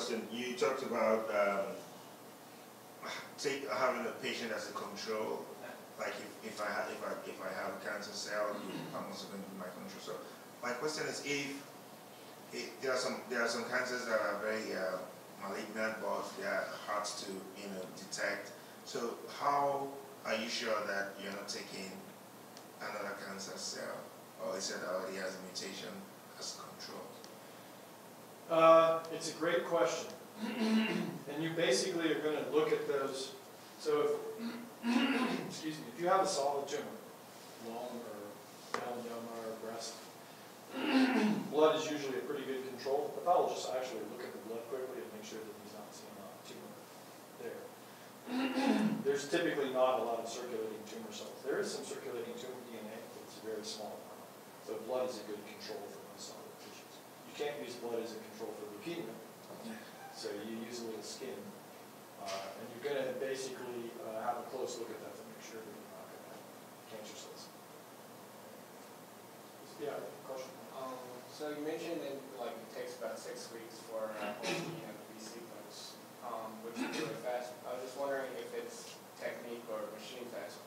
question. You talked about um, take, having a patient as a control. Like if, if I have if I if I have a cancer cell, I'm also going to be my control. So my question is if, if there are some there are some cancers that are very uh, malignant, but they are hard to you know detect. So how are you sure that you're not taking another cancer cell, or is it already has a mutation as control? Uh, it's a great question. and you basically are going to look at those. So if, excuse me, if you have a solid tumor, lung or melanoma or breast, blood is usually a pretty good control. The pathologist actually look at the blood quickly and make sure that he's not seeing a tumor there. There's typically not a lot of circulating tumor cells. There is some circulating tumor DNA, but it's a very small amount. So blood is a good control for most solid tissues. You can't use blood as a control for leukemia. So you use a little skin. Uh, and you're going to basically uh, have a close look at that to make sure that you're not going to have cancer cells. Yeah, question? Um, so you mentioned that like it takes about six weeks for a whole genome to be sequenced, um, which is really fast. I was just wondering if it's technique or machine that's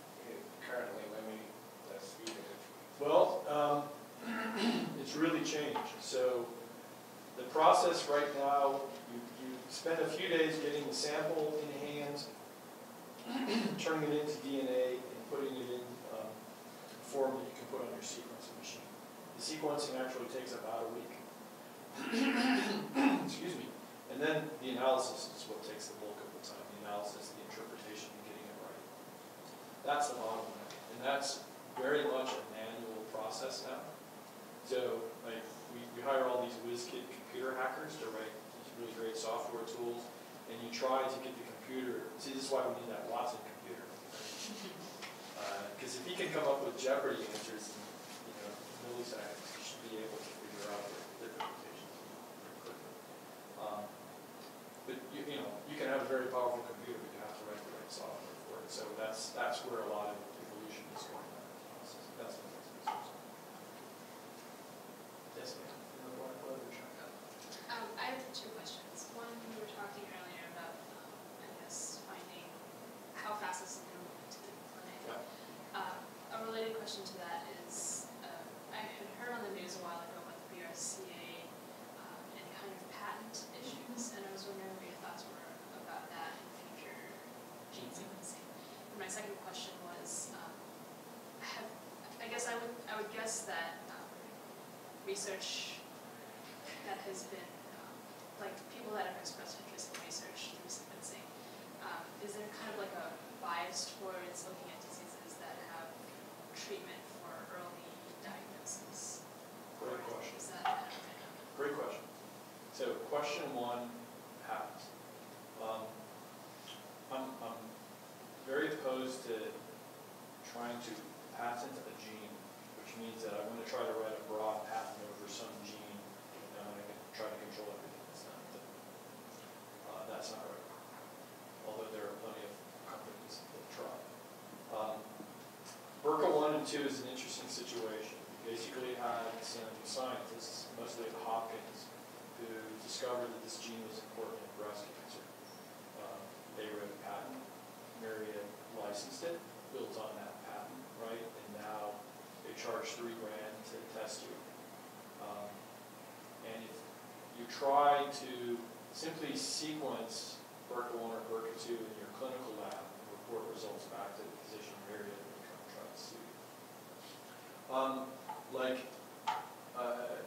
currently limiting the speed of it. Well, um, it's really changed. So the process right now, you, you spend a few days getting the sample in hand, turning it into DNA, and putting it in um, a form that you can put on your sequencing machine. The sequencing actually takes about a week. Excuse me. And then the analysis is what takes the bulk of the time. The analysis, the interpretation, and getting it right. That's the bottleneck. And that's very much a manual process now. So, like, we, we hire all these whiz-kid computer hackers to write these really great software tools, and you try to get the computer, see, this is why we need that Watson computer. Because uh, if he can come up with Jeopardy answers in, you know, milliseconds, you should be able to figure out the, permutations um, but you, you know, you can have a very powerful computer, but you have to write the right software for it. So that's that's where a lot of evolution is going on. That's the next Yes, ma'am. Um, I have two questions. One, we were talking earlier about, um, I guess, finding how fast this is going to move into the clinic. Yeah. Uh, a related question to that is, uh, I had heard on the news a while ago about the BRCA um, and kind of patent issues, and I was wondering what your thoughts were about that in future gene sequencing. And my second question was, um, have, I guess I would, I would guess that um, research that has been like people that have expressed interest in research through sequencing, um, is there kind of like a bias towards looking at diseases that have treatment for early diagnosis? Great question. Is that kind of random? Great question. So question one, patents. Um, I'm, I'm very opposed to trying to patent a gene, means that I want to try to write a broad patent over some gene, and I can try to control everything. That's not, uh, that's not right. Although there are plenty of companies that try. Um, BRCA 1 and 2 is an interesting situation. Basically had some scientists, mostly at Hopkins, who discovered that this gene was important in breast cancer. Um, they wrote a patent. Myriad licensed it, built on that patent, right? And now they charge three grand to test you. Um, and if you try to simply sequence BRCA1 or BRCA2 in your clinical lab and report results back to the physician, Myriad will come try to see. Um, like uh,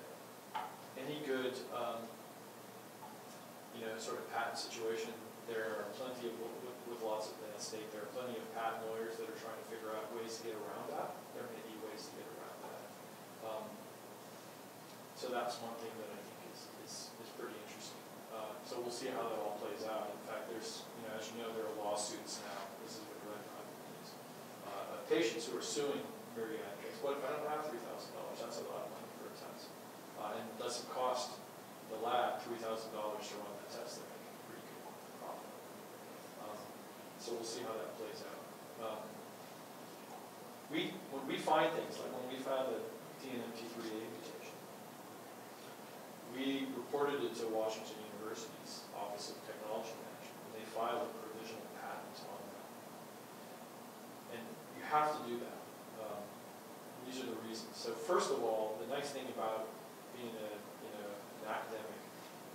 any good, um, you know, sort of patent situation, there are plenty of, with, with lots of, the there are plenty of patent lawyers that are trying to figure out ways to get around that. There may be ways to get around that. Um, so that's one thing that I think is, is, is pretty interesting. Uh, so we'll see how that all plays out. In fact, there's, you know, as you know, there are lawsuits now. This is what Red news. Uh, of patients who are suing Myriad case. What if I don't have three thousand dollars? That's a lot of money for a test. Uh, and it doesn't cost the lab three thousand dollars to run the test. Making a pretty good profit. Um, so we'll see how that plays out. Um, we when we find things like when we found the DNMT3A mutation, we reported it to Washington University's office of Technology Management, and they filed a provisional patent on that. And you have to do that. Um, These are the reasons. So first of all, the nice thing about being a, you know, an academic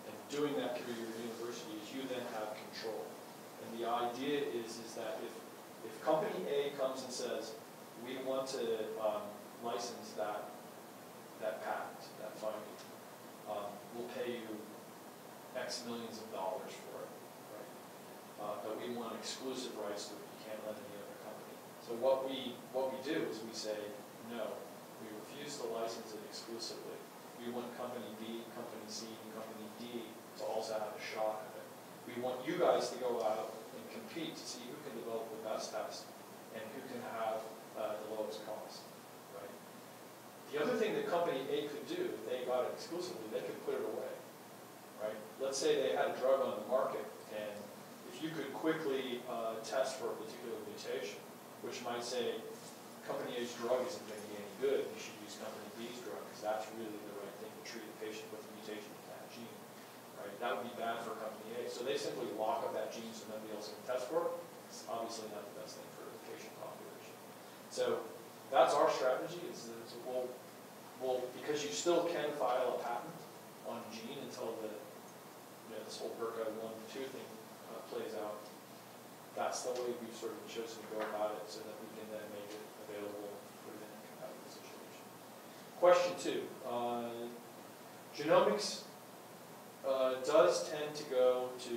and doing that through your university is you then have control. And the idea is, is that if, if company A comes and says, we want to um, license that patent, that finding, um, we'll pay you Millions of dollars for it, right? Uh, But we want exclusive rights to it, you can't let any other company. So what we, what we do is we say, no, we refuse to license it exclusively. We want company B, company C, and company D to also have a shot at it. We want you guys to go out and compete to see who can develop the best test and who can have uh, the lowest cost, right? The other thing that company A could do, if they got it exclusively, they could put it away, right? Let's say they had a drug on the market, and if you could quickly uh, test for a particular mutation, which might say, company A's drug isn't going to be any good, you should use company B's drug, because that's really the right thing to treat a patient with a mutation in that gene, right? That would be bad for company A. So they simply lock up that gene so nobody else can test for it. It's obviously not the best thing for the patient population. So that's our strategy, is that we'll, well, because you still can file a patent on gene until the, you know, this whole BRCA one, two thing uh, plays out. That's the way we've sort of chosen to go about it, so that we can then make it available within a competitive situation. Question two, uh, genomics uh, does tend to go to,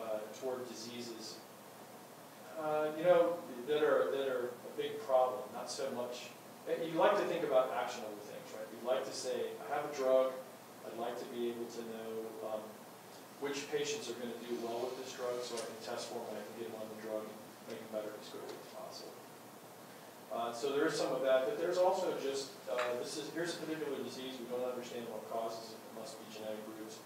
uh, toward diseases, uh, you know, that are, that are a big problem, not so much, eh, you like to think about actionable things, right? You'd like to say, I have a drug, I'd like to be able to know which patients are going to do well with this drug, so I can test for them, and I can get them on the drug and make them better as quickly as possible. Uh, So there is some of that, but there's also just, uh, this is, here's a particular disease, we don't understand what causes it, it must be genetic roots.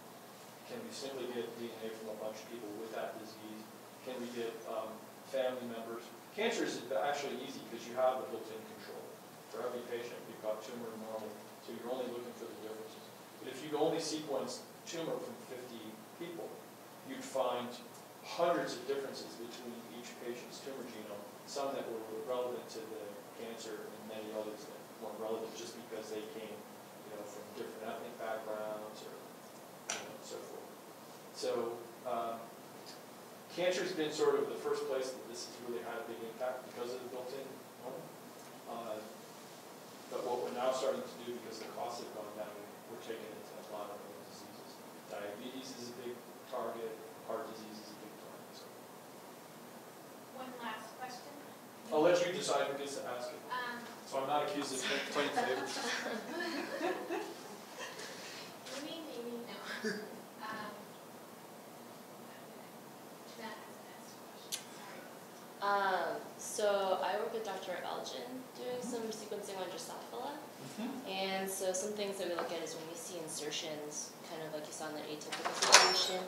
Can we simply get DNA from a bunch of people with that disease? Can we get um, family members? Cancer is actually easy because you have a built-in control. For every patient, you've got tumor normal, so you're only looking for the differences. But if you only sequence tumor from 50 people, you'd find hundreds of differences between each patient's tumor genome, some that were relevant to the cancer and many others that weren't relevant just because they came, you know, from different ethnic backgrounds or, you know, so forth. So, um, cancer's been sort of the first place that this has really had a big impact because of the built-in. Uh, But what we're now starting to do, because the costs have gone down, we're taking it to a lot of. Diabetes is a big target, heart disease is a big target, so. One last question. I'll let you decide who gets to ask it, Um, so I'm not accused of playing favorites. maybe, maybe no. Um, That has asked a question, sorry. Um, so I work with Dr. Elgin doing some sequencing on Drosophila. And so some things that we look at is when we see insertions, kind of like you saw in the atypical situation,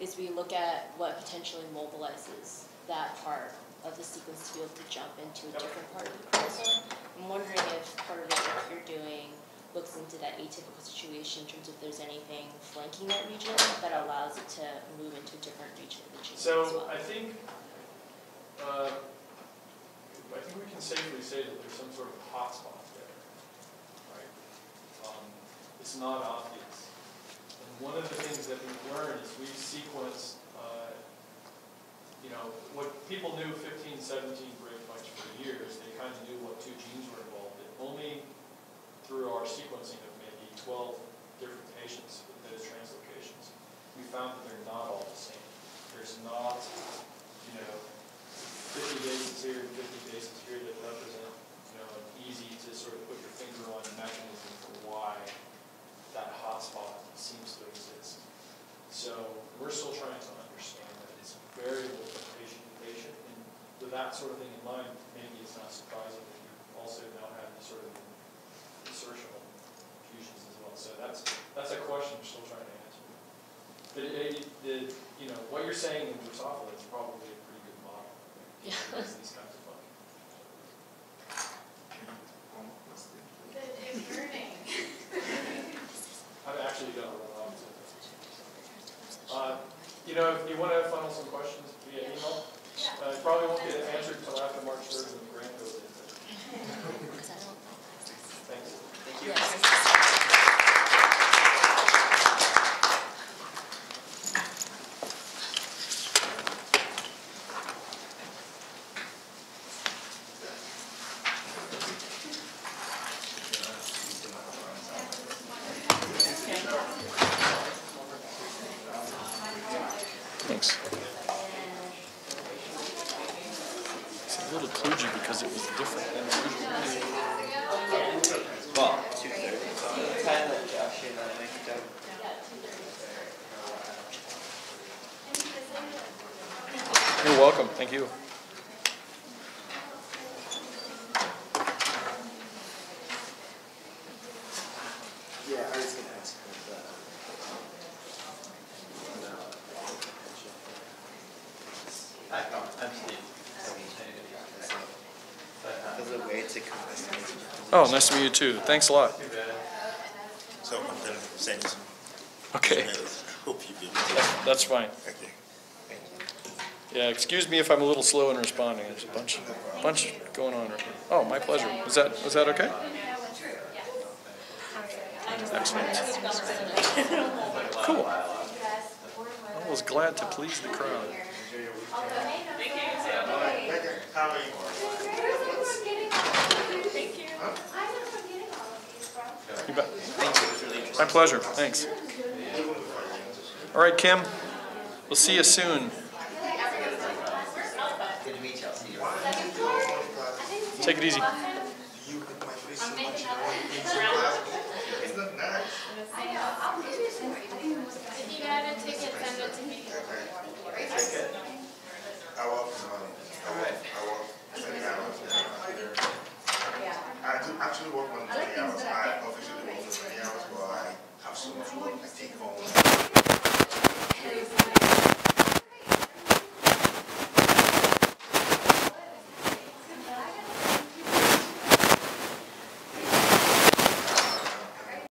is we look at what potentially mobilizes that part of the sequence to be able to jump into a different part of the chromosome. I'm wondering if part of the work you're doing looks into that atypical situation in terms of if there's anything flanking that region that allows it to move into a different region of the genome So well. I think, uh, I think we can safely say that there's some sort of hotspot there, right? Um, It's not obvious. And one of the things that we've learned is we've sequenced, uh, you know, what people knew 15, 17 break much for years, they kind of knew what two genes were involved in. Only through our sequencing of maybe 12 different patients with those translocations, we found that they're not all the same. There's not, you know, 50 bases here and 50 bases here that represent, you know, an easy to sort of put your finger on mechanism for why that hotspot seems to exist. So we're still trying to understand that it's variable from patient to patient. And with that sort of thing in mind, maybe it's not surprising that you also now have these sort of insertional fusions as well. So that's, that's a question we're still trying to answer. But it, it- the, you know, what you're saying in Drosophila is probably a pretty good model. Yeah. It's These kinds of functions. One more question. The learning. I've actually got a lot of Uh, You know, if you want to funnel some questions via email, uh, it probably won't get answered until after March third when the grant goes in. Thanks. Yes. Thanks. It's a little kludgy because it was different than the usual. Well, two thirty. Time that Josh and I make it done. You're welcome, thank you. Yeah, I was gonna ask her, but. Hi, I'm Steve. There's a way to come. Oh, nice to meet you too, thanks a lot. So I'm gonna send you some Okay, emails. Hope you do. that's fine. Okay. Yeah, excuse me if I'm a little slow in responding, there's a bunch, bunch going on right now. Oh, my pleasure. Is that, was that okay? Excellent. Cool. I was glad to please the crowd. How are you? Bet. My pleasure, thanks. All right, Kim, we'll see you soon. Take it easy.